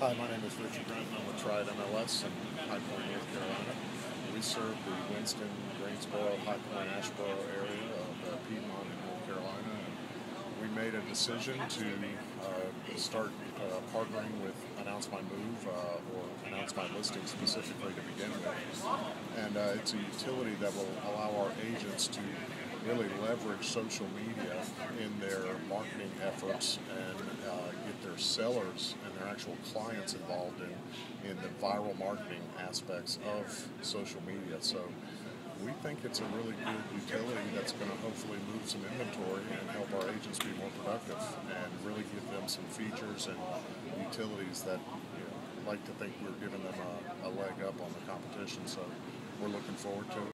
Hi, my name is Richard Renton. I'm with Triad MLS in High Point, North Carolina. We serve the Winston, Greensboro, High Point, Asheboro area of uh, Piedmont in North Carolina. And we made a decision to uh, start uh, partnering with Announce My Move uh, or Announce My Listing specifically to begin with. And uh, it's a utility that will allow our agents to really leverage social media in marketing efforts and uh, get their sellers and their actual clients involved in, in the viral marketing aspects of social media. So we think it's a really good utility that's going to hopefully move some inventory and help our agents be more productive and really give them some features and utilities that you know, like to think we're giving them a, a leg up on the competition. So we're looking forward to it.